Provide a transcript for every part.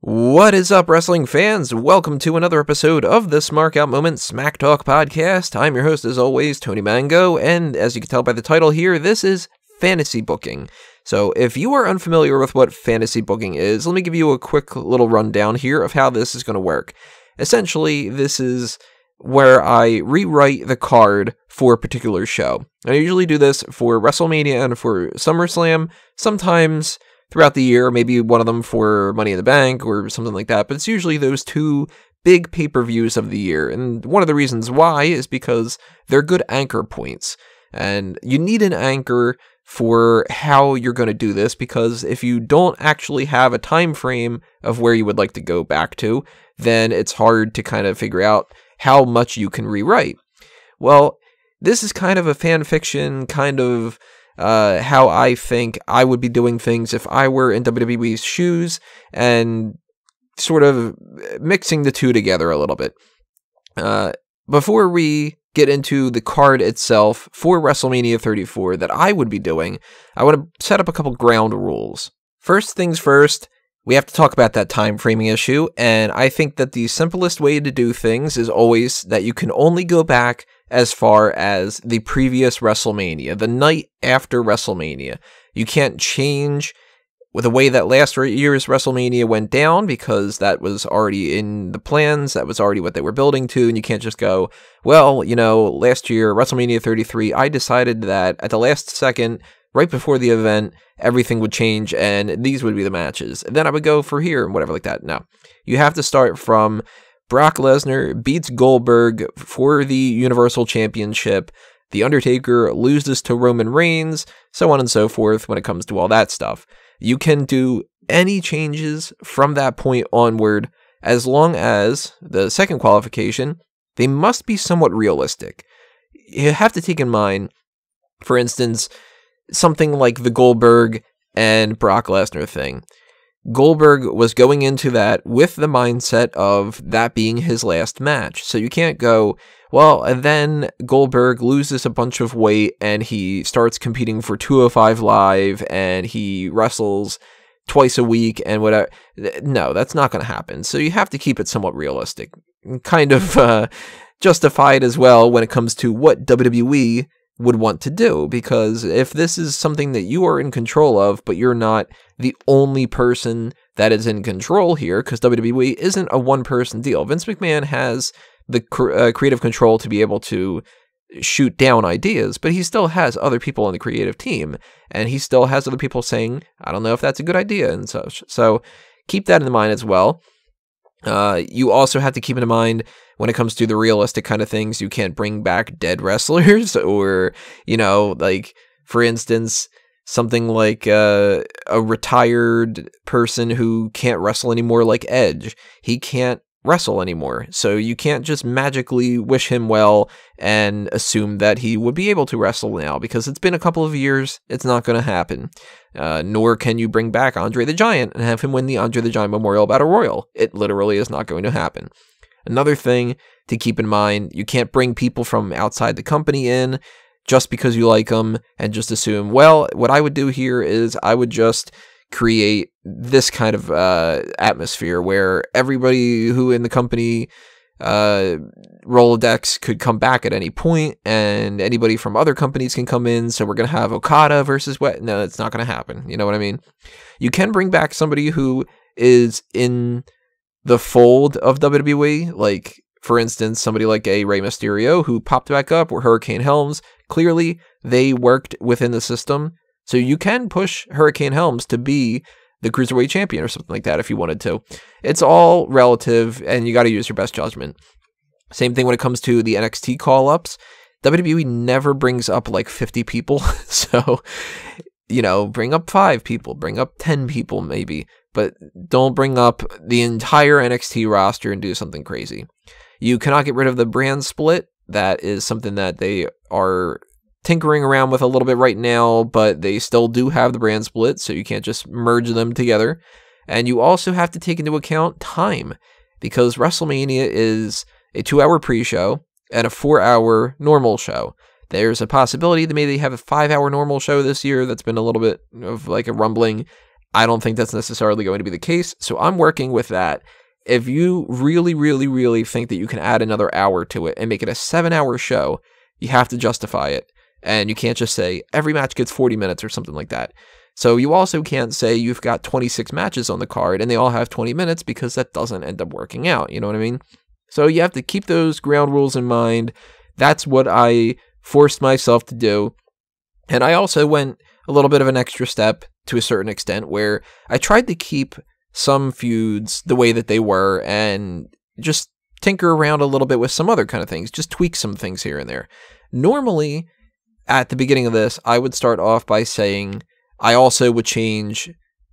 What is up, wrestling fans? Welcome to another episode of the Smark Out Moment Smack Talk podcast. I'm your host, as always, Tony Mango, and as you can tell by the title here, this is fantasy booking. So, if you are unfamiliar with what fantasy booking is, let me give you a quick little rundown here of how this is going to work. Essentially, this is where I rewrite the card for a particular show. I usually do this for WrestleMania and for SummerSlam. Sometimes throughout the year, maybe one of them for Money in the Bank or something like that, but it's usually those two big pay per views of the year. And one of the reasons why is because they're good anchor points. And you need an anchor for how you're going to do this because if you don't actually have a time frame of where you would like to go back to, then it's hard to kind of figure out how much you can rewrite. Well, this is kind of a fan fiction kind of uh, how I think I would be doing things if I were in WWE's shoes and sort of mixing the two together a little bit. Uh, before we get into the card itself for WrestleMania 34 that I would be doing, I want to set up a couple ground rules. First things first, we have to talk about that time framing issue, and I think that the simplest way to do things is always that you can only go back as far as the previous WrestleMania, the night after WrestleMania. You can't change with the way that last year's WrestleMania went down because that was already in the plans, that was already what they were building to, and you can't just go, well, you know, last year, WrestleMania 33, I decided that at the last second, right before the event, everything would change and these would be the matches. And then I would go for here and whatever like that. No. You have to start from Brock Lesnar beats Goldberg for the Universal Championship. The Undertaker loses to Roman Reigns, so on and so forth when it comes to all that stuff. You can do any changes from that point onward as long as the second qualification, they must be somewhat realistic. You have to take in mind, for instance, something like the Goldberg and Brock Lesnar thing. Goldberg was going into that with the mindset of that being his last match. So you can't go, well, and then Goldberg loses a bunch of weight and he starts competing for 205 Live and he wrestles twice a week and whatever. No, that's not going to happen. So you have to keep it somewhat realistic. Kind of uh, justified as well when it comes to what WWE would want to do because if this is something that you are in control of but you're not the only person that is in control here because WWE isn't a one person deal. Vince McMahon has the cr- uh, creative control to be able to shoot down ideas but he still has other people on the creative team and he still has other people saying I don't know if that's a good idea and such. So keep that in mind as well uh, you also have to keep in mind when it comes to the realistic kind of things, you can't bring back dead wrestlers, or you know, like for instance, something like uh, a retired person who can't wrestle anymore, like Edge. He can't wrestle anymore. So you can't just magically wish him well and assume that he would be able to wrestle now because it's been a couple of years. It's not going to happen. Uh, nor can you bring back Andre the Giant and have him win the Andre the Giant Memorial Battle Royal. It literally is not going to happen. Another thing to keep in mind you can't bring people from outside the company in just because you like them and just assume, well, what I would do here is I would just create this kind of uh, atmosphere where everybody who in the company uh, Rolodex could come back at any point, and anybody from other companies can come in. So we're gonna have Okada versus what? No, it's not gonna happen. You know what I mean? You can bring back somebody who is in the fold of WWE, like for instance, somebody like a Rey Mysterio who popped back up, or Hurricane Helms. Clearly, they worked within the system so you can push Hurricane Helms to be the cruiserweight champion or something like that if you wanted to. It's all relative, and you got to use your best judgment. Same thing when it comes to the NXT call ups. WWE never brings up like 50 people. so, you know, bring up five people, bring up 10 people maybe, but don't bring up the entire NXT roster and do something crazy. You cannot get rid of the brand split. That is something that they are tinkering around with a little bit right now, but they still do have the brand split, so you can't just merge them together. And you also have to take into account time, because WrestleMania is a two hour pre show and a four hour normal show. There's a possibility that maybe they have a five hour normal show this year that's been a little bit of like a rumbling. I don't think that's necessarily going to be the case. So I'm working with that. If you really, really, really think that you can add another hour to it and make it a seven hour show, you have to justify it. And you can't just say every match gets 40 minutes or something like that. So you also can't say you've got 26 matches on the card and they all have 20 minutes because that doesn't end up working out. You know what I mean? So you have to keep those ground rules in mind. That's what I forced myself to do. And I also went a little bit of an extra step to a certain extent where I tried to keep some feuds the way that they were and just tinker around a little bit with some other kind of things, just tweak some things here and there. Normally, at the beginning of this, I would start off by saying I also would change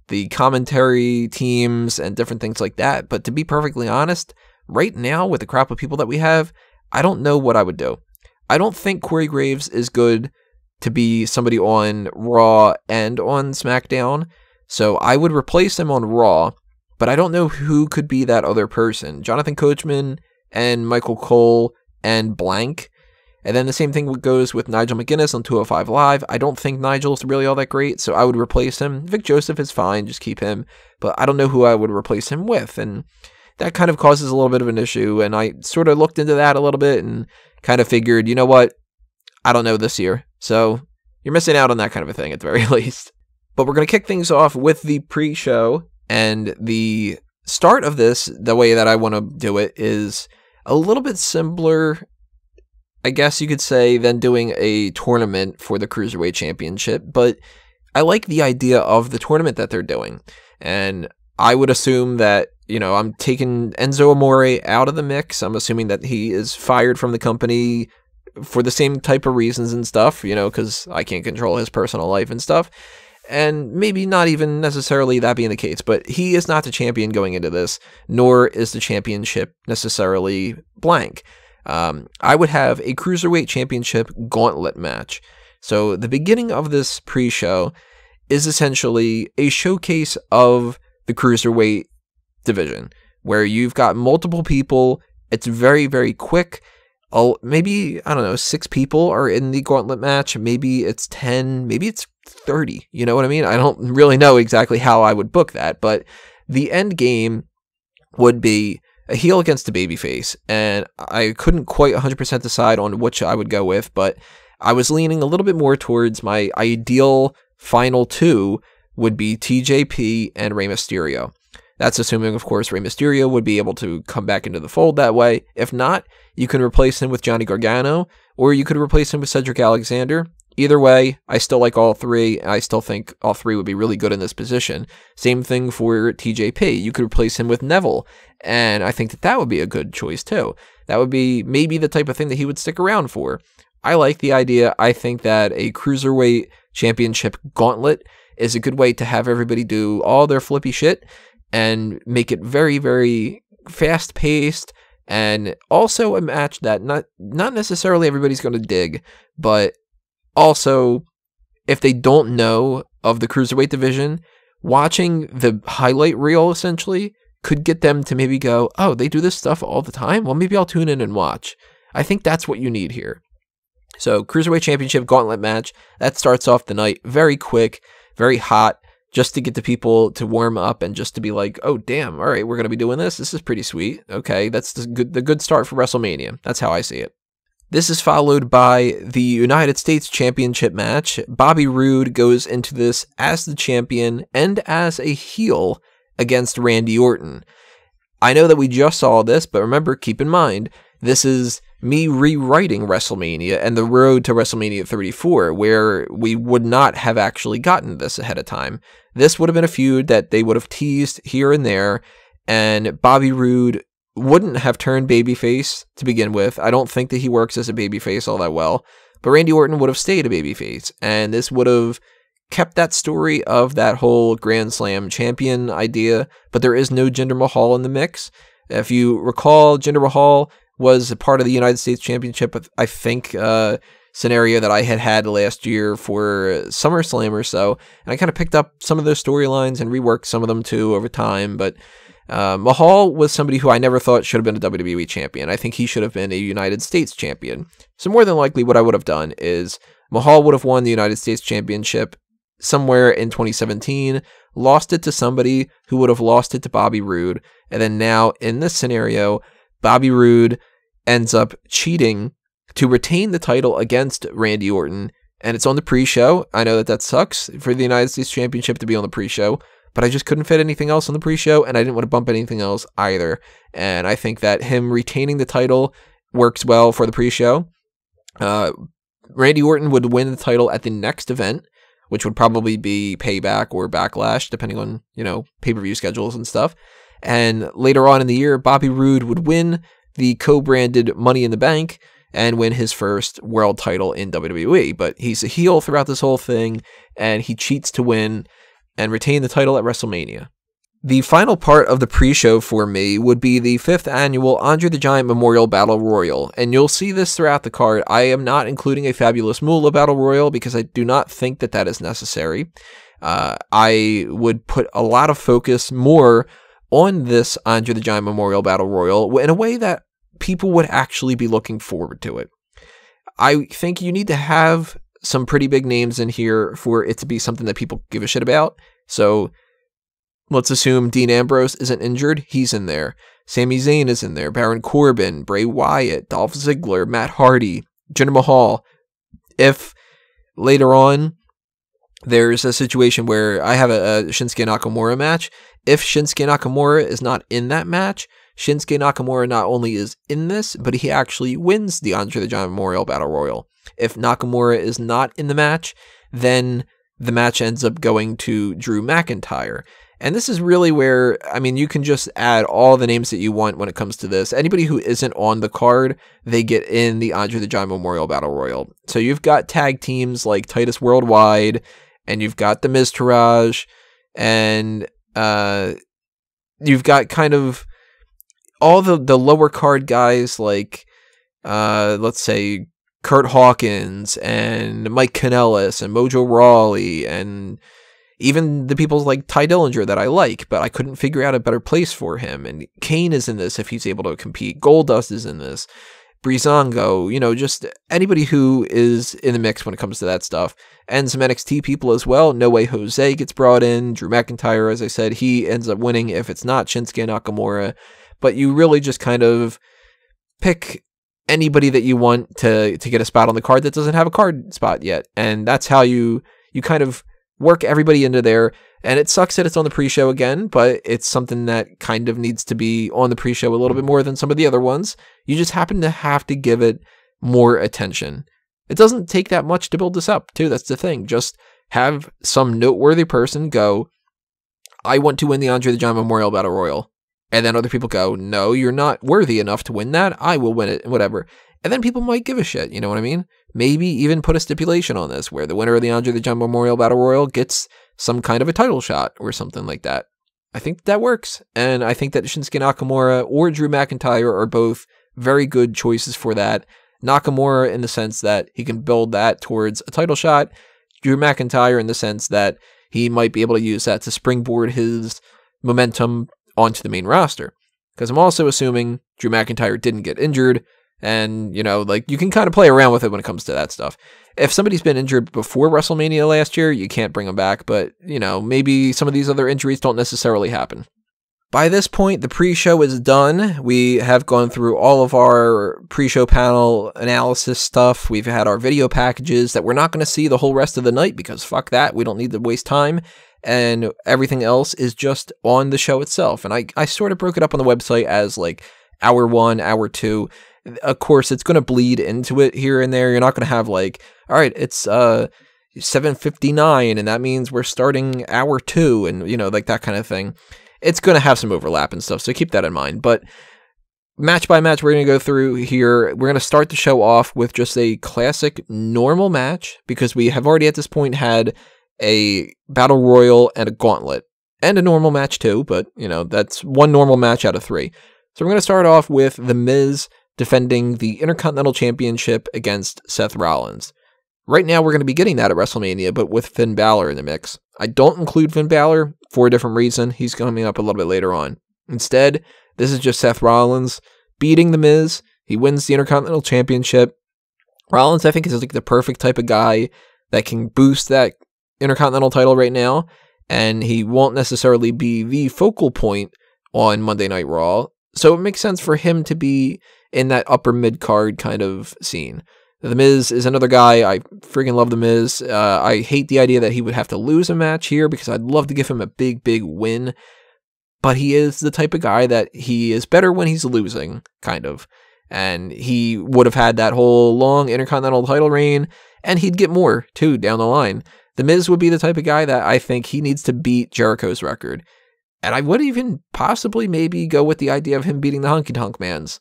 the commentary teams and different things like that. But to be perfectly honest, right now, with the crop of people that we have, I don't know what I would do. I don't think Corey Graves is good to be somebody on Raw and on SmackDown. So I would replace him on Raw, but I don't know who could be that other person. Jonathan Coachman and Michael Cole and blank. And then the same thing goes with Nigel McGuinness on 205 Live. I don't think Nigel's really all that great, so I would replace him. Vic Joseph is fine, just keep him. But I don't know who I would replace him with. And that kind of causes a little bit of an issue. And I sort of looked into that a little bit and kind of figured, you know what? I don't know this year. So you're missing out on that kind of a thing at the very least. But we're going to kick things off with the pre show. And the start of this, the way that I want to do it, is a little bit simpler, I guess you could say, than doing a tournament for the Cruiserweight Championship. But I like the idea of the tournament that they're doing. And I would assume that you know, I'm taking Enzo Amore out of the mix. I'm assuming that he is fired from the company for the same type of reasons and stuff, you know, because I can't control his personal life and stuff. And maybe not even necessarily that being the case, but he is not the champion going into this, nor is the championship necessarily blank. Um, I would have a cruiserweight championship gauntlet match. So the beginning of this pre show is essentially a showcase of the cruiserweight division where you've got multiple people. It's very, very quick. Oh, maybe, I don't know, six people are in the gauntlet match. Maybe it's 10, maybe it's 30. You know what I mean? I don't really know exactly how I would book that, but the end game would be a heel against a babyface. And I couldn't quite 100% decide on which I would go with, but I was leaning a little bit more towards my ideal final two would be TJP and Rey Mysterio. That's assuming, of course, Rey Mysterio would be able to come back into the fold that way. If not, you can replace him with Johnny Gargano, or you could replace him with Cedric Alexander. Either way, I still like all three. I still think all three would be really good in this position. Same thing for TJP. You could replace him with Neville, and I think that that would be a good choice too. That would be maybe the type of thing that he would stick around for. I like the idea. I think that a cruiserweight championship gauntlet is a good way to have everybody do all their flippy shit and make it very, very fast paced and also a match that not not necessarily everybody's going to dig, but also if they don't know of the cruiserweight division, watching the highlight reel essentially could get them to maybe go, "Oh, they do this stuff all the time. Well, maybe I'll tune in and watch." I think that's what you need here. So, Cruiserweight Championship Gauntlet match, that starts off the night very quick, very hot just to get the people to warm up and just to be like, oh damn, all right, we're gonna be doing this. This is pretty sweet. Okay, that's the good the good start for WrestleMania. That's how I see it. This is followed by the United States Championship match. Bobby Roode goes into this as the champion and as a heel against Randy Orton. I know that we just saw this, but remember, keep in mind, this is me rewriting WrestleMania and the road to WrestleMania 34, where we would not have actually gotten this ahead of time. This would have been a feud that they would have teased here and there, and Bobby Roode wouldn't have turned babyface to begin with. I don't think that he works as a babyface all that well, but Randy Orton would have stayed a babyface, and this would have kept that story of that whole Grand Slam champion idea, but there is no Jinder Mahal in the mix. If you recall, Jinder Mahal was a part of the United States Championship, I think, uh, scenario that I had had last year for SummerSlam or so. And I kind of picked up some of those storylines and reworked some of them too over time. But Uh, Mahal was somebody who I never thought should have been a WWE champion. I think he should have been a United States champion. So more than likely, what I would have done is Mahal would have won the United States Championship somewhere in 2017, lost it to somebody who would have lost it to Bobby Roode, and then now in this scenario, Bobby Roode ends up cheating to retain the title against Randy Orton, and it's on the pre-show. I know that that sucks for the United States Championship to be on the pre-show, but I just couldn't fit anything else on the pre-show, and I didn't want to bump anything else either. And I think that him retaining the title works well for the pre-show. Uh, Randy Orton would win the title at the next event, which would probably be Payback or Backlash, depending on you know pay-per-view schedules and stuff. And later on in the year, Bobby Roode would win the co-branded Money in the Bank and win his first world title in WWE. But he's a heel throughout this whole thing, and he cheats to win and retain the title at WrestleMania. The final part of the pre show for me would be the fifth annual Andre the Giant Memorial Battle Royal, and you'll see this throughout the card. I am not including a Fabulous Moolah Battle Royal because I do not think that that is necessary. Uh, I would put a lot of focus more on this Andre the Giant Memorial Battle Royal in a way that people would actually be looking forward to it. I think you need to have some pretty big names in here for it to be something that people give a shit about. So let's assume Dean Ambrose isn't injured. He's in there. Sami Zayn is in there. Baron Corbin, Bray Wyatt, Dolph Ziggler, Matt Hardy, Jinder Mahal. If later on there's a situation where I have a, a Shinsuke Nakamura match, if Shinsuke Nakamura is not in that match, Shinsuke Nakamura not only is in this, but he actually wins the Andre the Giant Memorial Battle Royal. If Nakamura is not in the match, then the match ends up going to Drew McIntyre. And this is really where, I mean, you can just add all the names that you want when it comes to this. Anybody who isn't on the card, they get in the Andre the Giant Memorial Battle Royal. So you've got tag teams like Titus Worldwide, and you've got the Miztourage, and uh, you've got kind of all the the lower card guys like uh let's say Kurt Hawkins and Mike Kanellis and Mojo Rawley and even the people like Tye Dillinger that I like, but I couldn't figure out a better place for him. And Kane is in this if he's able to compete. Goldust is in this. Breezango, you know, just anybody who is in the mix when it comes to that stuff. And some NXT people as well. No Way Jose gets brought in. Drew McIntyre, as I said, he ends up winning if it's not Shinsuke Nakamura but you really just kind of pick anybody that you want to to get a spot on the card that doesn't have a card spot yet, and that's how you you kind of work everybody into there. And it sucks that it's on the pre-show again, but it's something that kind of needs to be on the pre-show a little bit more than some of the other ones. You just happen to have to give it more attention. It doesn't take that much to build this up, too. That's the thing. Just have some noteworthy person go, I want to win the Andre the Giant Memorial Battle Royal. And then other people go, no, you're not worthy enough to win that. I will win it, whatever. And then people might give a shit, you know what I mean? Maybe even put a stipulation on this where the winner of the Andre the Giant Memorial Battle Royal gets some kind of a title shot or something like that. I think that works. And I think that Shinsuke Nakamura or Drew McIntyre are both very good choices for that. Nakamura in the sense that he can build that towards a title shot. Drew McIntyre in the sense that he might be able to use that to springboard his momentum onto the main roster. Because I'm also assuming Drew McIntyre didn't get injured, and, you know, like you can kind of play around with it when it comes to that stuff. If somebody's been injured before WrestleMania last year, you can't bring them back, but, you know, maybe some of these other injuries don't necessarily happen. By this point, the pre show is done. We have gone through all of our pre show panel analysis stuff. We've had our video packages that we're not going to see the whole rest of the night because fuck that. We don't need to waste time and everything else is just on the show itself. And I, I sort of broke it up on the website as like hour one, hour two. Of course, it's going to bleed into it here and there. You're not going to have like, all right, it's uh 7:59, and that means we're starting hour two, and you know, like that kind of thing. It's going to have some overlap and stuff, so keep that in mind. But match by match, we're going to go through here. We're going to start the show off with just a classic normal match because we have already at this point had a battle royal and a gauntlet and a normal match too, but you know, that's one normal match out of three. So we're going to start off with The Miz defending the Intercontinental Championship against Seth Rollins. Right now, we're going to be getting that at WrestleMania, but with Finn Balor in the mix. I don't include Finn Balor for a different reason. He's coming up a little bit later on. Instead, this is just Seth Rollins beating The Miz. He wins the Intercontinental Championship. Rollins, I think, is like the perfect type of guy that can boost that Intercontinental title right now, and he won't necessarily be the focal point on Monday Night Raw. So it makes sense for him to be in that upper mid card kind of scene. The Miz is another guy. I freaking love The Miz. Uh, I hate the idea that he would have to lose a match here because I'd love to give him a big, big win. But he is the type of guy that he is better when he's losing, kind of. And he would have had that whole long Intercontinental title reign, and he'd get more, too, down the line. The Miz would be the type of guy that I think he needs to beat Jericho's record. And I would even possibly maybe go with the idea of him beating the Honky Tonk Man's.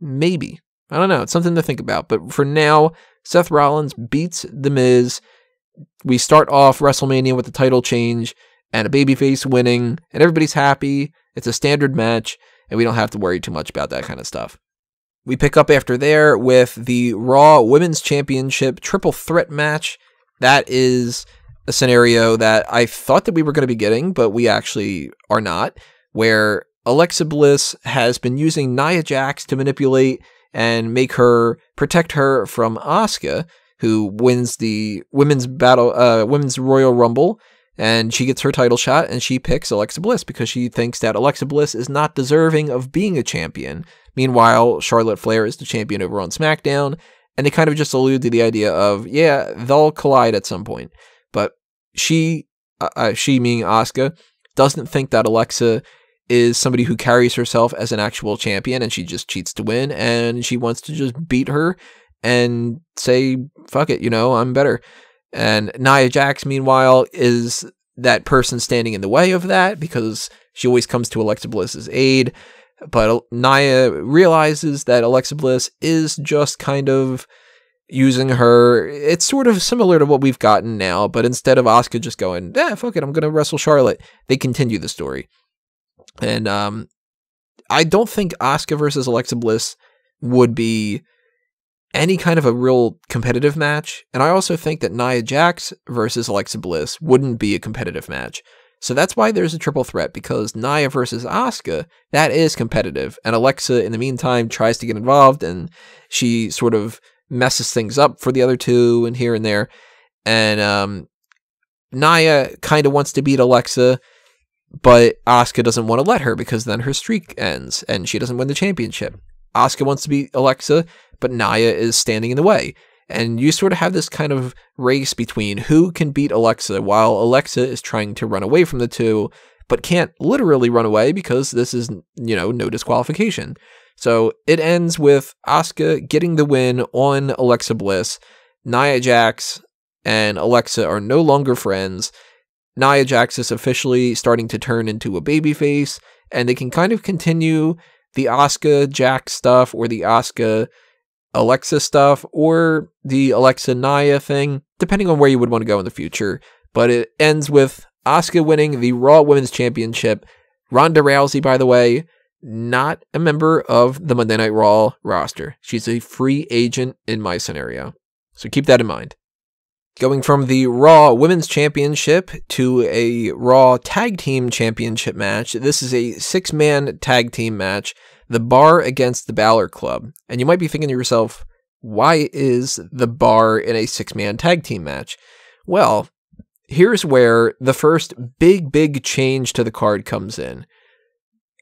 Maybe. I don't know. It's something to think about. But for now, Seth Rollins beats The Miz. We start off WrestleMania with the title change and a babyface winning, and everybody's happy. It's a standard match, and we don't have to worry too much about that kind of stuff. We pick up after there with the Raw Women's Championship triple threat match. That is a scenario that I thought that we were going to be getting, but we actually are not, where Alexa Bliss has been using Nia Jax to manipulate and make her protect her from Asuka, who wins the women's battle, uh, women's Royal Rumble, and she gets her title shot, and she picks Alexa Bliss because she thinks that Alexa Bliss is not deserving of being a champion. Meanwhile, Charlotte Flair is the champion over on SmackDown, and they kind of just allude to the idea of yeah, they'll collide at some point, but she, uh, uh she meaning Asuka, doesn't think that Alexa is somebody who carries herself as an actual champion and she just cheats to win and she wants to just beat her and say, fuck it, you know, I'm better. And Nia Jax, meanwhile, is that person standing in the way of that because she always comes to Alexa Bliss's aid. But Nia realizes that Alexa Bliss is just kind of using her. It's sort of similar to what we've gotten now, but instead of Asuka just going, yeah, fuck it, I'm going to wrestle Charlotte, they continue the story. And um, I don't think Asuka versus Alexa Bliss would be any kind of a real competitive match. And I also think that Nia Jax versus Alexa Bliss wouldn't be a competitive match. So that's why there's a triple threat because Nia versus Asuka, that is competitive. And Alexa, in the meantime, tries to get involved and she sort of messes things up for the other two and here and there. And um, Nia kind of wants to beat Alexa but Asuka doesn't want to let her because then her streak ends and she doesn't win the championship. Asuka wants to beat Alexa, but Nia is standing in the way. And you sort of have this kind of race between who can beat Alexa while Alexa is trying to run away from the two, but can't literally run away because this is, you know, no disqualification. So it ends with Asuka getting the win on Alexa Bliss. Nia Jax and Alexa are no longer friends. Nia Jax is officially starting to turn into a babyface, and they can kind of continue the Asuka Jax stuff or the Asuka Alexa stuff or the Alexa Nia thing, depending on where you would want to go in the future. But it ends with Asuka winning the Raw Women's Championship. Ronda Rousey, by the way, not a member of the Monday Night Raw roster. She's a free agent in my scenario. So keep that in mind. Going from the Raw Women's Championship to a Raw Tag Team Championship match. This is a six man tag team match, the Bar against the Balor Club. And you might be thinking to yourself, why is the Bar in a six man tag team match? Well, here's where the first big, big change to the card comes in.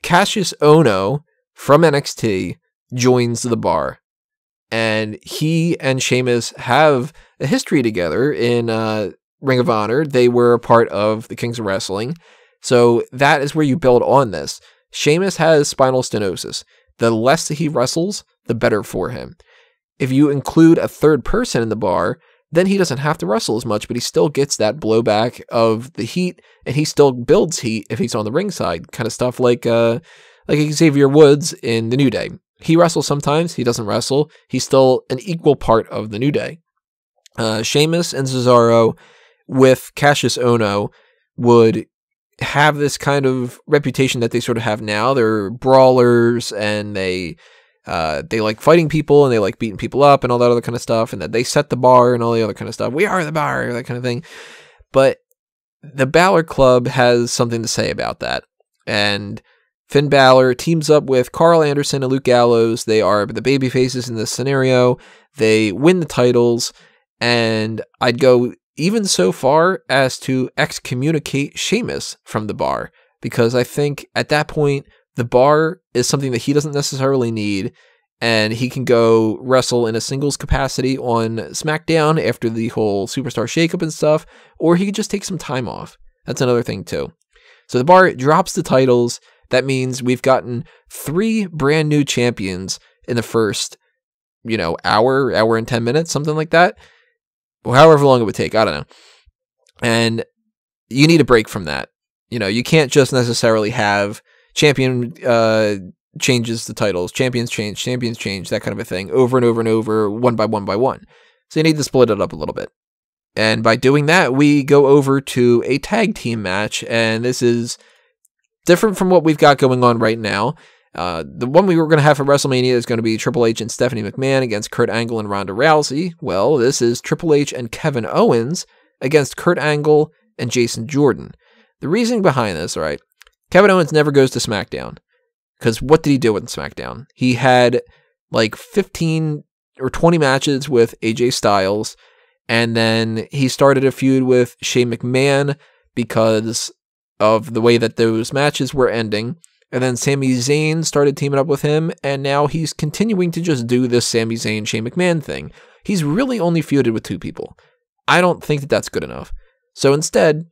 Cassius Ohno from NXT joins the Bar and he and Sheamus have a history together in uh, Ring of Honor. They were a part of the Kings of Wrestling. So that is where you build on this. Sheamus has spinal stenosis. The less he wrestles, the better for him. If you include a third person in the bar, then he doesn't have to wrestle as much, but he still gets that blowback of the heat, and he still builds heat if he's on the ringside, kind of stuff like uh, like Xavier Woods in the New Day. He wrestles sometimes, he doesn't wrestle. He's still an equal part of the New Day. Uh, Sheamus and Cesaro with Cassius Ohno would have this kind of reputation that they sort of have now. They're brawlers and they uh, they like fighting people and they like beating people up and all that other kind of stuff, and that they set the bar and all the other kind of stuff. We are the bar, that kind of thing. But the Balor Club has something to say about that. And Finn Balor teams up with Karl Anderson and Luke Gallows. They are the baby faces in this scenario. They win the titles, and I'd go even so far as to excommunicate Sheamus from the bar because I think at that point the bar is something that he doesn't necessarily need and he can go wrestle in a singles capacity on SmackDown after the whole superstar shakeup and stuff, or he could just take some time off. That's another thing too. So the bar drops the titles. That means we've gotten three brand new champions in the first, you know, hour, hour and 10 minutes, something like that. However long it would take. I don't know. And you need a break from that. You know, you can't just necessarily have champion uh, changes the titles, champions change, champions change, that kind of a thing, over and over and over, one by one by one. So you need to split it up a little bit. And by doing that, we go over to a tag team match, and this is different from what we've got going on right now. Uh, the one we were going to have for WrestleMania is going to be Triple H and Stephanie McMahon against Kurt Angle and Ronda Rousey. Well, this is Triple H and Kevin Owens against Kurt Angle and Jason Jordan. The reasoning behind this, right? Kevin Owens never goes to SmackDown. Because what did he do with SmackDown? He had like 15 or 20 matches with AJ Styles, and then he started a feud with Shane McMahon because of the way that those matches were ending. And then Sami Zayn started teaming up with him, and now he's continuing to just do this Sami Zayn Shane McMahon thing. He's really only feuded with two people. I don't think that that's good enough. So instead,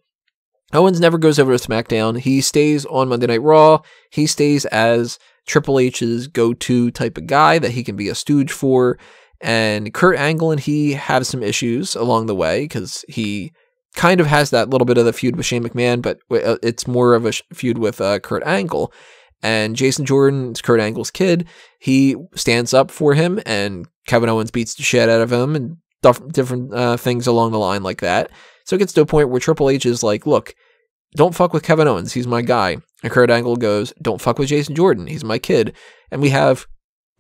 Owens never goes over to SmackDown. He stays on Monday Night Raw. He stays as Triple H's go to type of guy that he can be a stooge for. And Kurt Angle and he have some issues along the way because he kind of has that little bit of the feud with Shane McMahon, but uh, it's more of a feud with uh, Kurt Angle. And Jason Jordan, is Kurt Angle's kid, he stands up for him, and Kevin Owens beats the shit out of him, and different uh, things along the line like that. So it gets to a point where Triple H is like, look, don't fuck with Kevin Owens. He's my guy. And Kurt Angle goes, don't fuck with Jason Jordan. He's my kid. And we have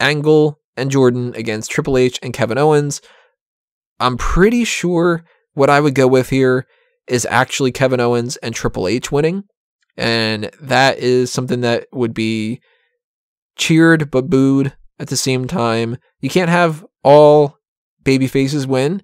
Angle and Jordan against Triple H and Kevin Owens. I'm pretty sure what I would go with here is actually Kevin Owens and Triple H winning. And that is something that would be cheered but booed at the same time. You can't have all baby faces win.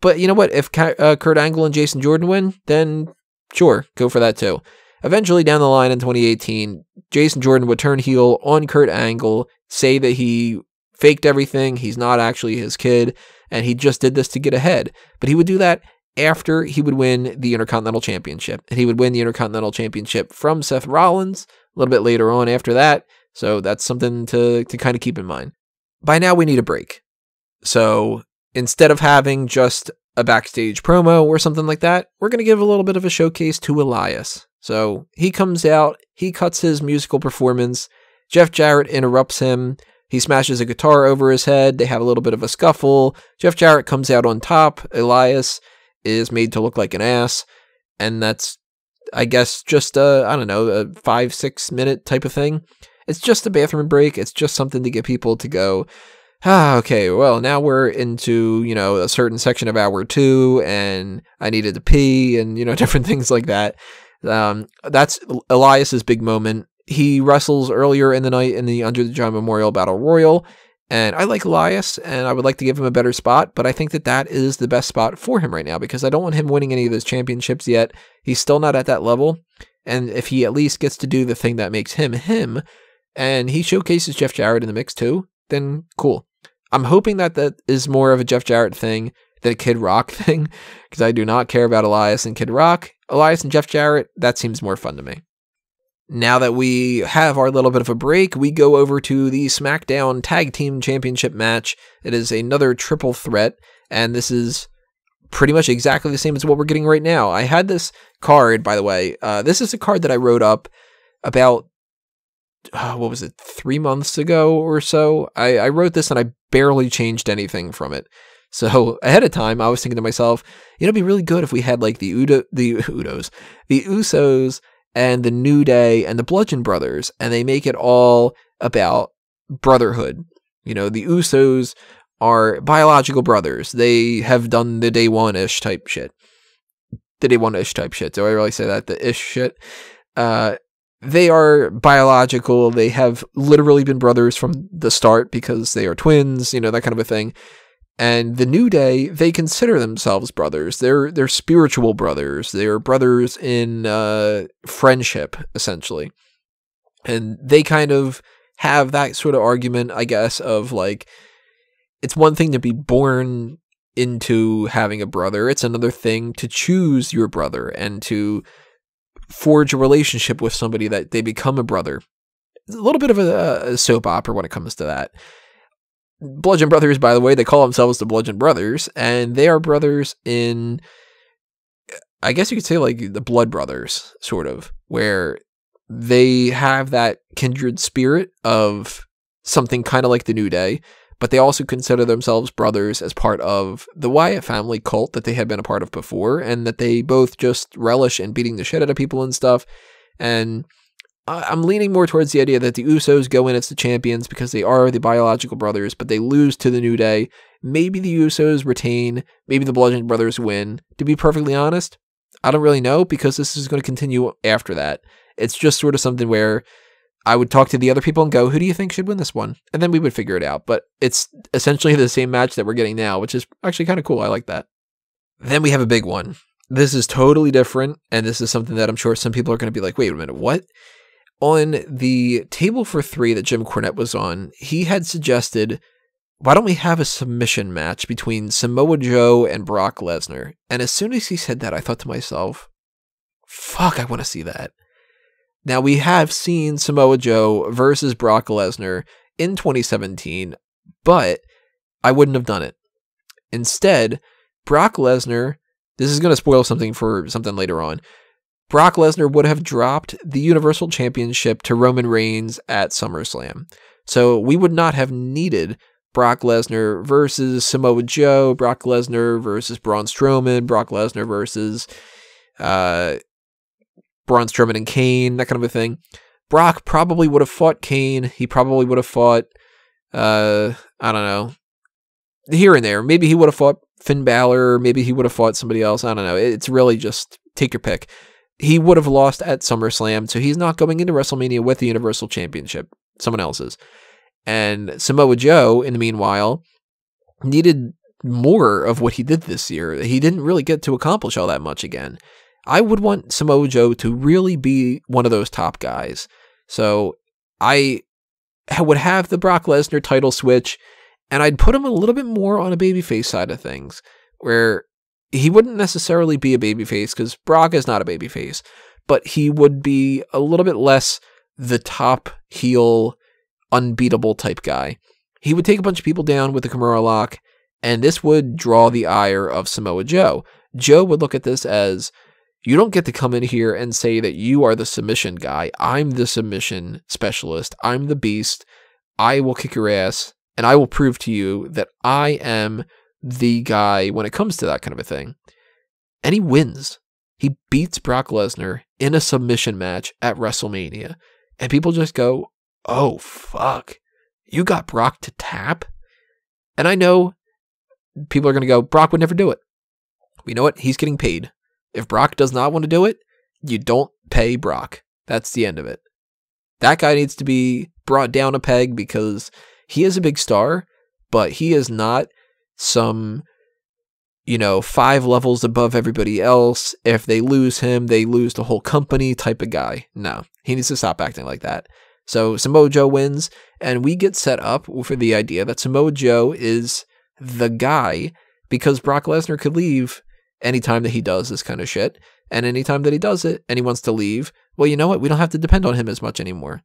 But you know what? If uh, Kurt Angle and Jason Jordan win, then sure, go for that too. Eventually, down the line in 2018, Jason Jordan would turn heel on Kurt Angle, say that he faked everything, he's not actually his kid, and he just did this to get ahead. But he would do that after he would win the Intercontinental Championship. And he would win the Intercontinental Championship from Seth Rollins a little bit later on after that. So that's something to, to kind of keep in mind. By now, we need a break. So instead of having just a backstage promo or something like that, we're going to give a little bit of a showcase to Elias. So he comes out, he cuts his musical performance. Jeff Jarrett interrupts him. He smashes a guitar over his head. They have a little bit of a scuffle. Jeff Jarrett comes out on top. Elias is made to look like an ass. And that's, I guess, just a, I don't know, a five, six minute type of thing. It's just a bathroom break. It's just something to get people to go, ah, okay, well, now we're into, you know, a certain section of hour two and I needed to pee and, you know, different things like that. Um, that's Elias's big moment. He wrestles earlier in the night in the Andre the Giant Memorial Battle Royal. And I like Elias, and I would like to give him a better spot, but I think that that is the best spot for him right now because I don't want him winning any of those championships yet. He's still not at that level. And if he at least gets to do the thing that makes him him, and he showcases Jeff Jarrett in the mix too, then cool. I'm hoping that that is more of a Jeff Jarrett thing than a Kid Rock thing, because I do not care about Elias and Kid Rock. Elias and Jeff Jarrett, that seems more fun to me. Now that we have our little bit of a break, we go over to the SmackDown Tag Team Championship match. It is another triple threat, and this is pretty much exactly the same as what we're getting right now. I had this card, by the way. Uh, this is a card that I wrote up about uh, what was it, three months ago or so. I, I wrote this and I barely changed anything from it. So ahead of time, I was thinking to myself, you know, it'd be really good if we had like the Udo, the Udos, the Usos, and the New Day and the Bludgeon Brothers, and they make it all about brotherhood. You know, the Usos are biological brothers. They have done the day one ish type shit. The day one ish type shit. Do I really say that? The ish shit. Uh, they are biological. They have literally been brothers from the start because they are twins, you know, that kind of a thing. And the New Day, they consider themselves brothers. They're they're spiritual brothers. They're brothers in uh, friendship, essentially. And they kind of have that sort of argument, I guess, of like it's one thing to be born into having a brother. It's another thing to choose your brother and to forge a relationship with somebody that they become a brother. It's a little bit of a, a soap opera when it comes to that. Bludgeon Brothers, by the way, they call themselves the Bludgeon Brothers, and they are brothers in, I guess you could say, like the Blood Brothers, sort of, where they have that kindred spirit of something kind of like the New Day, but they also consider themselves brothers as part of the Wyatt family cult that they had been a part of before, and that they both just relish in beating the shit out of people and stuff. And I'm leaning more towards the idea that the Usos go in as the champions because they are the biological brothers, but they lose to the New Day. Maybe the Usos retain, maybe the Bludgeon Brothers win. To be perfectly honest, I don't really know because this is going to continue after that. It's just sort of something where I would talk to the other people and go, who do you think should win this one? And then we would figure it out. But it's essentially the same match that we're getting now, which is actually kind of cool. I like that. Then we have a big one. This is totally different. And this is something that I'm sure some people are going to be like, wait a minute, what? On the table for three that Jim Cornette was on, he had suggested, why don't we have a submission match between Samoa Joe and Brock Lesnar? And as soon as he said that, I thought to myself, fuck, I want to see that. Now, we have seen Samoa Joe versus Brock Lesnar in 2017, but I wouldn't have done it. Instead, Brock Lesnar, this is going to spoil something for something later on. Brock Lesnar would have dropped the Universal Championship to Roman Reigns at SummerSlam. So we would not have needed Brock Lesnar versus Samoa Joe, Brock Lesnar versus Braun Strowman, Brock Lesnar versus uh, Braun Strowman and Kane, that kind of a thing. Brock probably would have fought Kane. He probably would have fought, uh, I don't know, here and there. Maybe he would have fought Finn Balor. Maybe he would have fought somebody else. I don't know. It's really just take your pick. He would have lost at SummerSlam, so he's not going into WrestleMania with the Universal Championship. Someone else's. And Samoa Joe, in the meanwhile, needed more of what he did this year. He didn't really get to accomplish all that much again. I would want Samoa Joe to really be one of those top guys. So I would have the Brock Lesnar title switch, and I'd put him a little bit more on a babyface side of things, where he wouldn't necessarily be a babyface because Brock is not a babyface, but he would be a little bit less the top heel, unbeatable type guy. He would take a bunch of people down with the Kimura lock, and this would draw the ire of Samoa Joe. Joe would look at this as you don't get to come in here and say that you are the submission guy. I'm the submission specialist. I'm the beast. I will kick your ass and I will prove to you that I am the guy when it comes to that kind of a thing. And he wins. He beats Brock Lesnar in a submission match at WrestleMania. And people just go, oh, fuck. You got Brock to tap? And I know people are going to go, Brock would never do it. We know it. He's getting paid. If Brock does not want to do it, you don't pay Brock. That's the end of it. That guy needs to be brought down a peg because he is a big star, but he is not some, you know, five levels above everybody else. If they lose him, they lose the whole company type of guy. No, he needs to stop acting like that. So Samoa Joe wins, and we get set up for the idea that Samoa Joe is the guy because Brock Lesnar could leave anytime that he does this kind of shit. And anytime that he does it and he wants to leave, well, you know what? We don't have to depend on him as much anymore.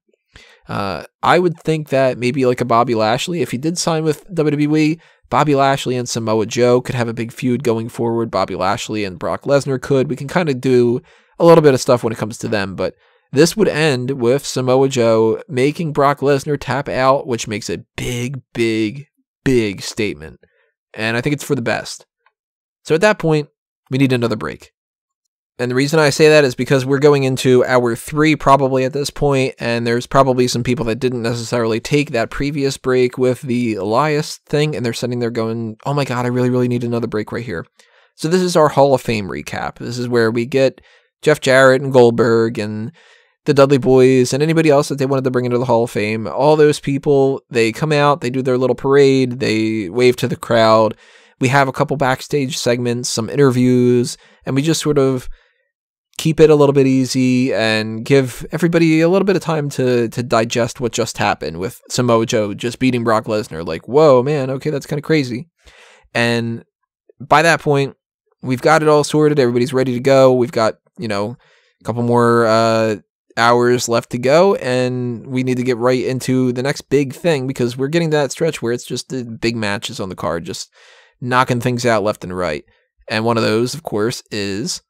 Uh, I would think that maybe like a Bobby Lashley, if he did sign with WWE, Bobby Lashley and Samoa Joe could have a big feud going forward. Bobby Lashley and Brock Lesnar could. We can kind of do a little bit of stuff when it comes to them, but this would end with Samoa Joe making Brock Lesnar tap out, which makes a big, big, big statement. And I think it's for the best. So at that point, we need another break. And the reason I say that is because we're going into hour three probably at this point, and there's probably some people that didn't necessarily take that previous break with the Elias thing, and they're sitting there going, oh my god, I really, really need another break right here. So this is our Hall of Fame recap. This is where we get Jeff Jarrett and Goldberg and the Dudley Boyz and anybody else that they wanted to bring into the Hall of Fame. All those people, they come out, they do their little parade, they wave to the crowd. We have a couple backstage segments, some interviews, and we just sort of keep it a little bit easy and give everybody a little bit of time to to digest what just happened with Samoa Joe just beating Brock Lesnar. Like, whoa, man, okay, that's kind of crazy. And by that point, we've got it all sorted. Everybody's ready to go. We've got, you know, a couple more uh, hours left to go, and we need to get right into the next big thing because we're getting to that stretch where it's just the big matches on the card, just knocking things out left and right. And one of those, of course, is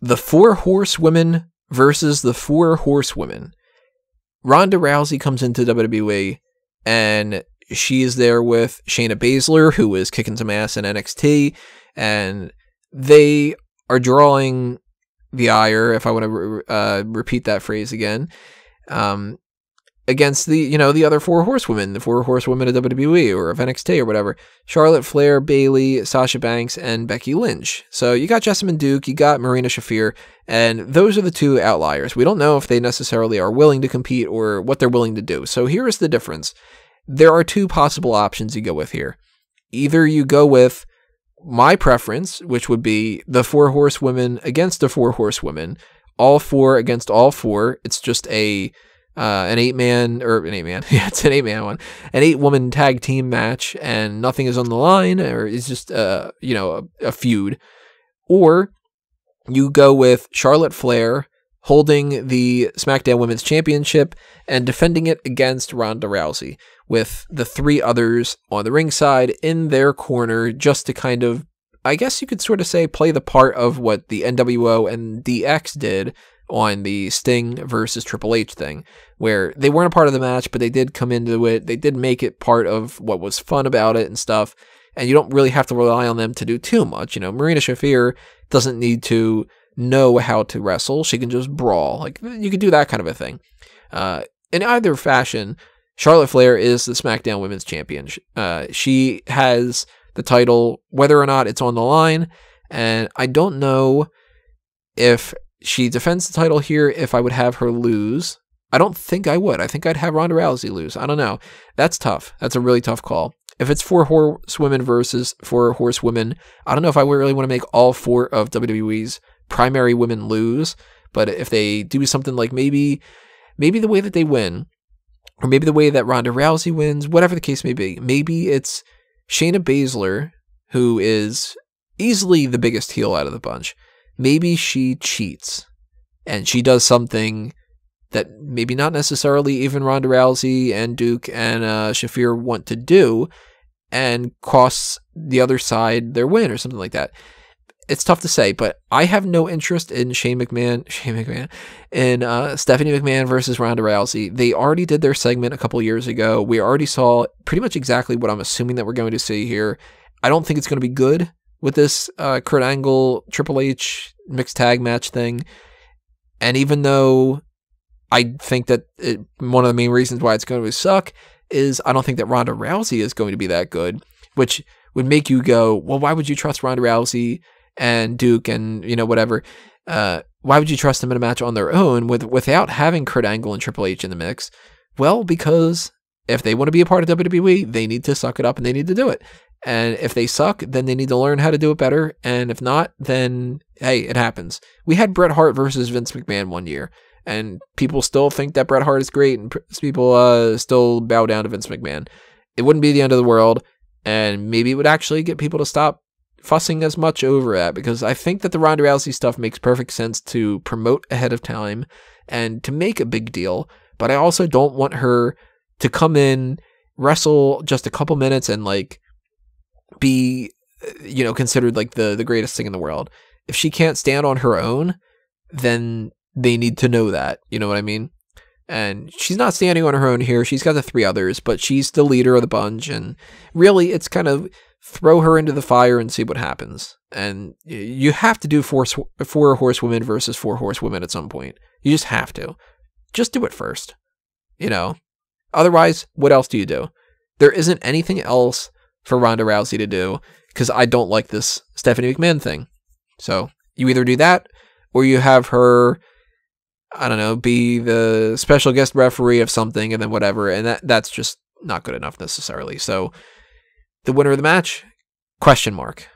the Four Horsewomen versus the Four Horsewomen. Ronda Rousey comes into WWE and she is there with Shayna Baszler, who is kicking some ass in NXT, and they are drawing the ire, if I want to uh, repeat that phrase again, um, against the you know the other four horsewomen, the four horsewomen of WWE or of NXT or whatever: Charlotte Flair, Bayley, Sasha Banks, and Becky Lynch. So you got Jessamyn Duke, you got Marina Shafir, and those are the two outliers. We don't know if they necessarily are willing to compete or what they're willing to do. So here is the difference there are two possible options you go with here. Either you go with my preference, which would be the four horsewomen against the four horsewomen, all four against all four. It's just a uh, an eight man or an eight man, yeah, it's an eight man one, an eight woman tag team match, and nothing is on the line, or it's just uh you know a, a feud, or you go with Charlotte Flair holding the SmackDown Women's Championship and defending it against Ronda Rousey with the three others on the ringside in their corner just to kind of, I guess you could sort of say, play the part of what the NWO and DX did on the Sting versus Triple H thing, where they weren't a part of the match, but they did come into it. They did make it part of what was fun about it and stuff. And you don't really have to rely on them to do too much. You know, Marina Shafir doesn't need to know how to wrestle. She can just brawl. Like, you could do that kind of a thing. Uh, in either fashion, Charlotte Flair is the SmackDown Women's Champion. Uh, she has the title, whether or not it's on the line, and I don't know if she defends the title here. If I would have her lose, I don't think I would. I think I'd have Ronda Rousey lose. I don't know. That's tough. That's a really tough call. If it's four horsewomen versus four horsewomen, I don't know if I really want to make all four of WWE's primary women lose. But if they do something like maybe, maybe the way that they win or maybe the way that Ronda Rousey wins, whatever the case may be. Maybe it's Shayna Baszler, who is easily the biggest heel out of the bunch. Maybe she cheats and she does something that maybe not necessarily even Ronda Rousey and Duke and uh, Shafir want to do and costs the other side their win or something like that it's tough to say, but I have no interest in Shane McMahon, Shane McMahon, in uh, Stephanie McMahon versus Ronda Rousey. They already did their segment a couple years ago. We already saw pretty much exactly what I'm assuming that we're going to see here. I don't think it's going to be good with this uh, Kurt Angle Triple H mixed tag match thing. And even though I think that it, one of the main reasons why it's going to suck is I don't think that Ronda Rousey is going to be that good, which would make you go, well, why would you trust Ronda Rousey? and Duke and you know whatever. Uh, why would you trust them in a match on their own with without having Kurt Angle and Triple H in the mix? Well, because if they want to be a part of WWE, they need to suck it up and they need to do it. And if they suck, then they need to learn how to do it better. And if not, then hey, it happens. We had Bret Hart versus Vince McMahon one year, and people still think that Bret Hart is great, and people uh, still bow down to Vince McMahon. It wouldn't be the end of the world, and maybe it would actually get people to stop fussing as much over that because I think that the Ronda Rousey stuff makes perfect sense to promote ahead of time and to make a big deal. But I also don't want her to come in, wrestle just a couple minutes, and like be, you know, considered like the the greatest thing in the world. If she can't stand on her own, then they need to know that. You know what I mean? And she's not standing on her own here. She's got the three others, but she's the leader of the bunch. And really, it's kind of throw her into the fire and see what happens. And you have to do four, four horsewomen versus four horsewomen at some point. You just have to. Just do it first. You know? Otherwise, what else do you do? There isn't anything else for Ronda Rousey to do because I don't like this Stephanie McMahon thing. So you either do that or you have her I don't know, be the special guest referee of something and then whatever. And that that's just not good enough necessarily. So the winner of the match, question mark.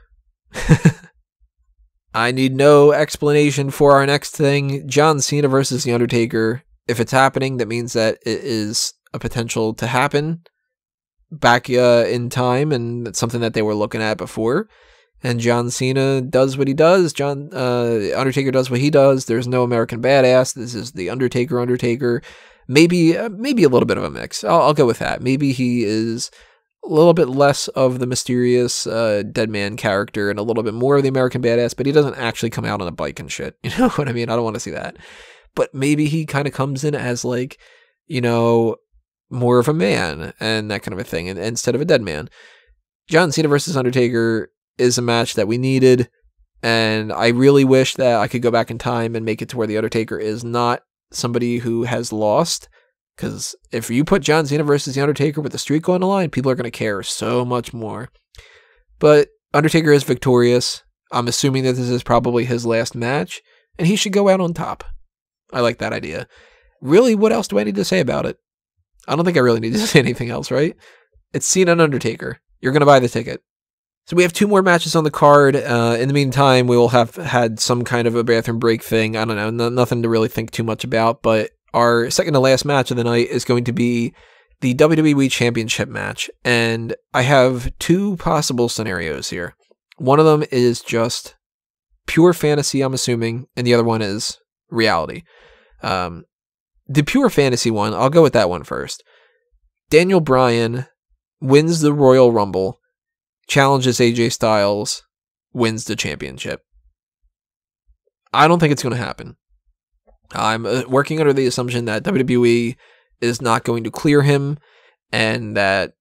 I need no explanation for our next thing. John Cena versus The Undertaker. If it's happening, that means that it is a potential to happen back uh, in time, and it's something that they were looking at before. And John Cena does what he does. John uh, Undertaker does what he does. There's no American Badass. This is the Undertaker. Undertaker. Maybe uh, maybe a little bit of a mix. I'll, I'll go with that. Maybe he is a little bit less of the mysterious uh, dead man character and a little bit more of the American badass, but he doesn't actually come out on a bike and shit. You know what I mean? I don't want to see that. But maybe he kind of comes in as like, you know, more of a man and that kind of a thing, and, instead of a dead man. John Cena versus Undertaker is a match that we needed, and I really wish that I could go back in time and make it to where the Undertaker is not somebody who has lost because if you put John Cena versus The Undertaker with the streak on the line, people are going to care so much more. But Undertaker is victorious. I'm assuming that this is probably his last match, and he should go out on top. I like that idea. Really, what else do I need to say about it? I don't think I really need to say anything else, right? It's Cena and Undertaker. You're going to buy the ticket. So we have two more matches on the card. Uh, in the meantime, we will have had some kind of a bathroom break thing. I don't know, no, nothing to really think too much about, but our second to last match of the night is going to be the WWE Championship match. And I have two possible scenarios here. One of them is just pure fantasy, I'm assuming, and the other one is reality. Um, the pure fantasy one, I'll go with that one first. Daniel Bryan wins the Royal Rumble, challenges AJ Styles, wins the championship. I don't think it's going to happen. I'm uh, working under the assumption that WWE is not going to clear him, and that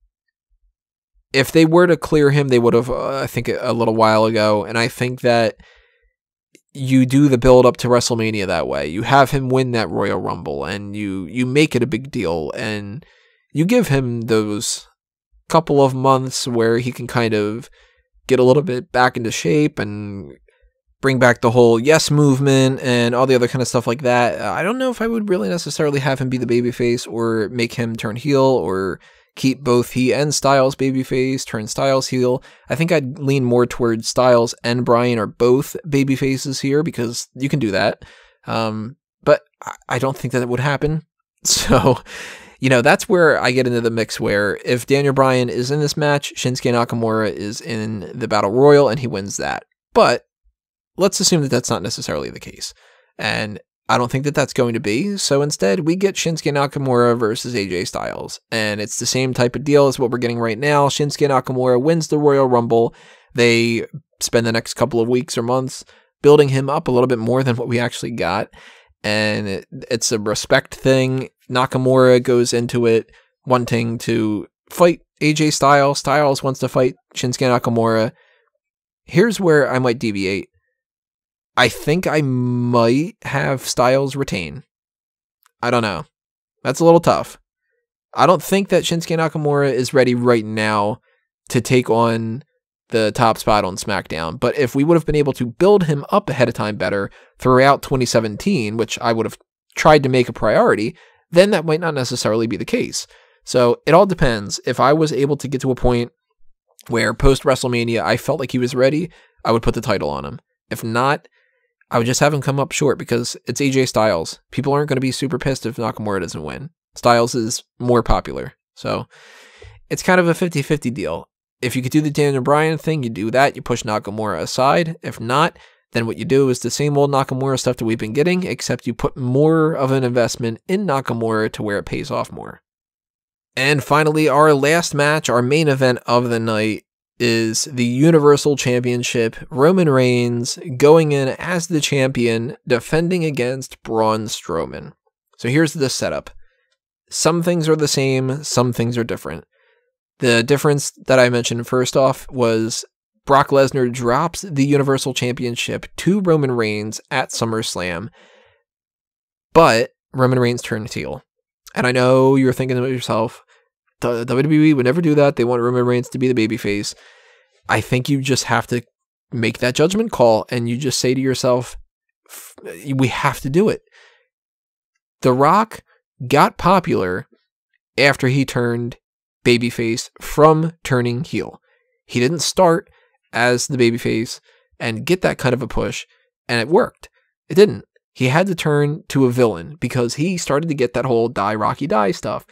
if they were to clear him, they would have, uh, I think, a little while ago. And I think that you do the build up to WrestleMania that way. You have him win that Royal Rumble, and you you make it a big deal, and you give him those couple of months where he can kind of get a little bit back into shape and bring back the whole yes movement and all the other kind of stuff like that. I don't know if I would really necessarily have him be the babyface or make him turn heel or keep both he and Styles babyface, turn Styles heel. I think I'd lean more towards Styles and Bryan are both babyfaces here because you can do that. Um, but I don't think that it would happen. So, you know, that's where I get into the mix where if Daniel Bryan is in this match, Shinsuke Nakamura is in the Battle Royal and he wins that. But let's assume that that's not necessarily the case. And I don't think that that's going to be. So instead, we get Shinsuke Nakamura versus AJ Styles. And it's the same type of deal as what we're getting right now. Shinsuke Nakamura wins the Royal Rumble. They spend the next couple of weeks or months building him up a little bit more than what we actually got. And it, it's a respect thing. Nakamura goes into it wanting to fight AJ Styles. Styles wants to fight Shinsuke Nakamura. Here's where I might deviate. I think I might have Styles retain. I don't know. That's a little tough. I don't think that Shinsuke Nakamura is ready right now to take on the top spot on SmackDown. But if we would have been able to build him up ahead of time better throughout 2017, which I would have tried to make a priority, then that might not necessarily be the case. So it all depends. If I was able to get to a point where post WrestleMania I felt like he was ready, I would put the title on him. If not, I would just have him come up short because it's AJ Styles. People aren't going to be super pissed if Nakamura doesn't win. Styles is more popular. So it's kind of a 50 50 deal. If you could do the Daniel Bryan thing, you do that. You push Nakamura aside. If not, then what you do is the same old Nakamura stuff that we've been getting, except you put more of an investment in Nakamura to where it pays off more. And finally, our last match, our main event of the night, is the Universal Championship. Roman Reigns going in as the champion, defending against Braun Strowman. So here's the setup. Some things are the same, some things are different. The difference that I mentioned first off was Brock Lesnar drops the Universal Championship to Roman Reigns at SummerSlam, but Roman Reigns turned heel. And I know you're thinking to yourself, the WWE would never do that. They want Roman Reigns to be the babyface. I think you just have to make that judgment call and you just say to yourself, we have to do it. The Rock got popular after he turned babyface from turning heel. He didn't start as the babyface and get that kind of a push, and it worked. It didn't. He had to turn to a villain because he started to get that whole die Rocky die stuff.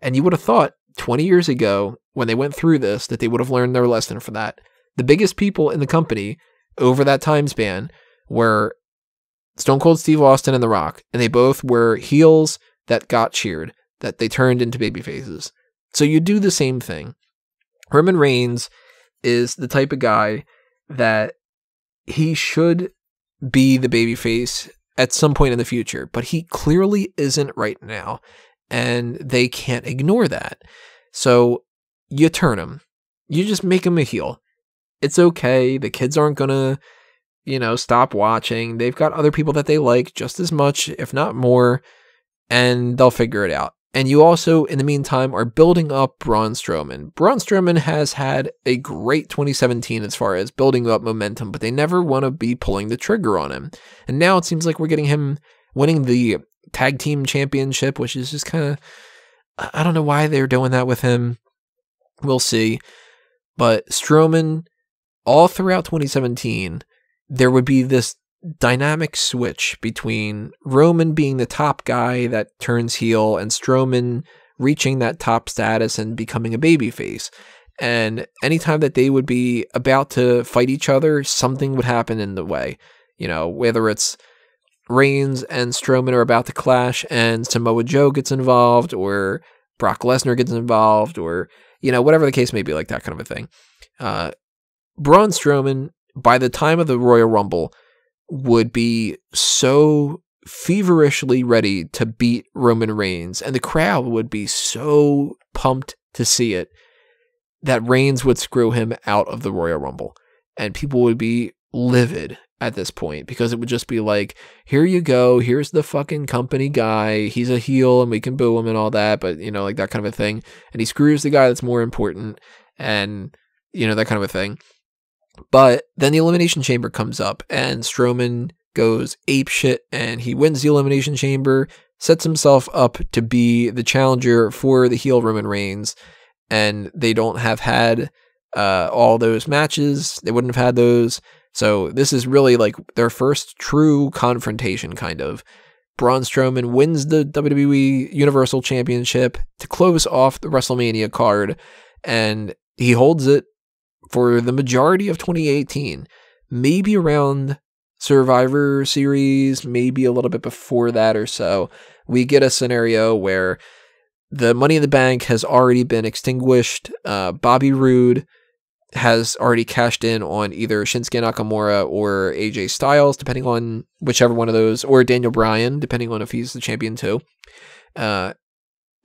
And you would have thought 20 years ago, when they went through this, that they would have learned their lesson for that. The biggest people in the company over that time span were Stone Cold Steve Austin and The Rock, and they both were heels that got cheered, that they turned into baby faces. So you do the same thing. Roman Reigns is the type of guy that he should be the babyface at some point in the future, but he clearly isn't right now, and they can't ignore that. So you turn them. You just make them a heel. It's okay. The kids aren't gonna, you know, stop watching. They've got other people that they like just as much, if not more, and they'll figure it out. And you also, in the meantime, are building up Braun Strowman. Braun Strowman has had a great 2017 as far as building up momentum, but they never want to be pulling the trigger on him. And now it seems like we're getting him winning the tag team championship, which is just kind of, I don't know why they're doing that with him. We'll see. But Strowman, all throughout 2017, there would be this dynamic switch between Roman being the top guy that turns heel and Strowman reaching that top status and becoming a babyface. And anytime that they would be about to fight each other, something would happen in the way. You know, whether it's Reigns and Strowman are about to clash and Samoa Joe gets involved, or Brock Lesnar gets involved, or, you know, whatever the case may be, like that kind of a thing. Uh, Braun Strowman, by the time of the Royal Rumble, would be so feverishly ready to beat Roman Reigns, and the crowd would be so pumped to see it that Reigns would screw him out of the Royal Rumble. And people would be livid at this point because it would just be like, here you go, here's the fucking company guy. He's a heel and we can boo him and all that, but you know, like that kind of a thing. And he screws the guy that's more important and you know, that kind of a thing. But then the Elimination Chamber comes up, and Strowman goes ape shit, and he wins the Elimination Chamber, sets himself up to be the challenger for the heel Roman Reigns, and they don't have had uh, all those matches. They wouldn't have had those. So this is really like their first true confrontation, kind of. Braun Strowman wins the WWE Universal Championship to close off the WrestleMania card, and he holds it for the majority of 2018, maybe around Survivor Series, maybe a little bit before that or so, we get a scenario where the Money in the Bank has already been extinguished. Uh, Bobby Roode has already cashed in on either Shinsuke Nakamura or AJ Styles, depending on whichever one of those, or Daniel Bryan, depending on if he's the champion too. Uh,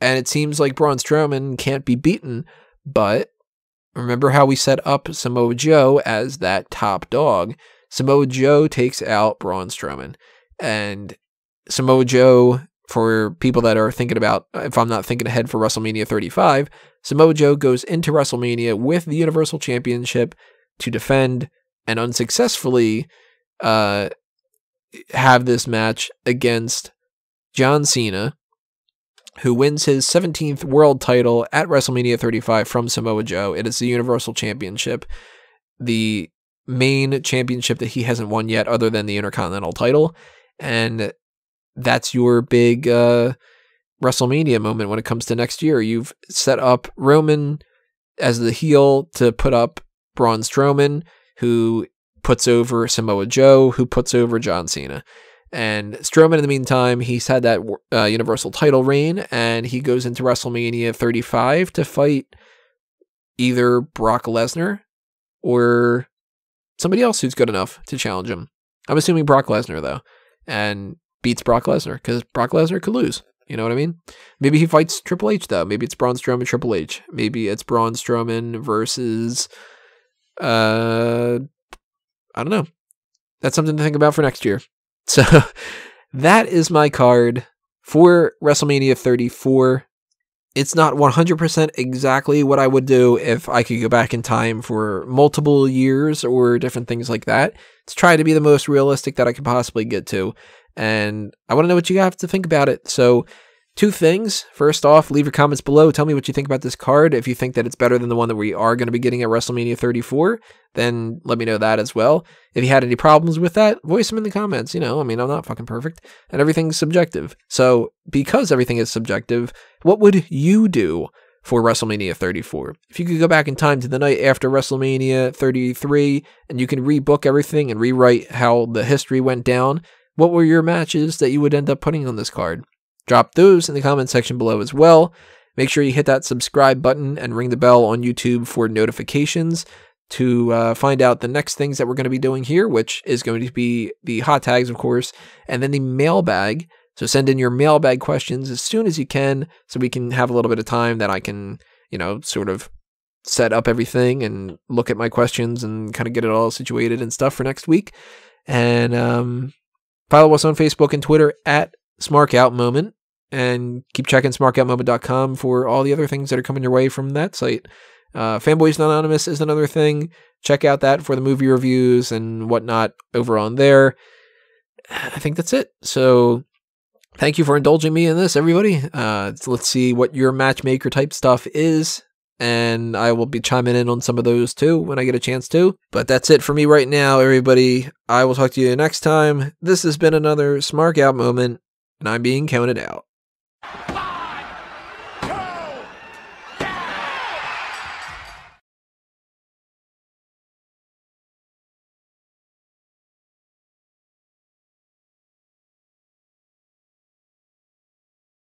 and it seems like Braun Strowman can't be beaten, but Remember how we set up Samoa Joe as that top dog? Samoa Joe takes out Braun Strowman. And Samoa Joe, for people that are thinking about, if I'm not thinking ahead for WrestleMania 35, Samoa Joe goes into WrestleMania with the Universal Championship to defend and unsuccessfully uh, have this match against John Cena, who wins his 17th world title at WrestleMania 35 from Samoa Joe. It is the Universal Championship, the main championship that he hasn't won yet, other than the Intercontinental title. And that's your big uh, WrestleMania moment when it comes to next year. You've set up Roman as the heel to put up Braun Strowman, who puts over Samoa Joe, who puts over John Cena. And Strowman, in the meantime, he's had that uh, Universal title reign, and he goes into WrestleMania 35 to fight either Brock Lesnar or somebody else who's good enough to challenge him. I'm assuming Brock Lesnar, though, and beats Brock Lesnar because Brock Lesnar could lose. You know what I mean? Maybe he fights Triple H, though. Maybe it's Braun Strowman, Triple H. Maybe it's Braun Strowman versus. Uh, I don't know. That's something to think about for next year. So that is my card for WrestleMania 34. It's not 100% exactly what I would do if I could go back in time for multiple years or different things like that. It's try to be the most realistic that I could possibly get to. And I want to know what you have to think about it. So, two things. First off, leave your comments below. Tell me what you think about this card. If you think that it's better than the one that we are going to be getting at WrestleMania 34, then let me know that as well. If you had any problems with that, voice them in the comments. You know, I mean, I'm not fucking perfect, and everything's subjective. So, because everything is subjective, what would you do? For WrestleMania 34. If you could go back in time to the night after WrestleMania 33 and you can rebook everything and rewrite how the history went down, what were your matches that you would end up putting on this card? Drop those in the comment section below as well. Make sure you hit that subscribe button and ring the bell on YouTube for notifications to uh, find out the next things that we're going to be doing here, which is going to be the hot tags, of course, and then the mailbag. So send in your mailbag questions as soon as you can so we can have a little bit of time that I can, you know, sort of set up everything and look at my questions and kind of get it all situated and stuff for next week. And um, Follow us on Facebook and Twitter at SmarkOutMoment. And keep checking smarkoutmoment.com for all the other things that are coming your way from that site. Uh, Fanboys Anonymous is another thing. Check out that for the movie reviews and whatnot over on there. I think that's it. So thank you for indulging me in this, everybody. Uh, let's see what your matchmaker type stuff is and I will be chiming in on some of those too when I get a chance to. But that's it for me right now, everybody. I will talk to you next time. This has been another Smark Out moment, and I'm being counted out.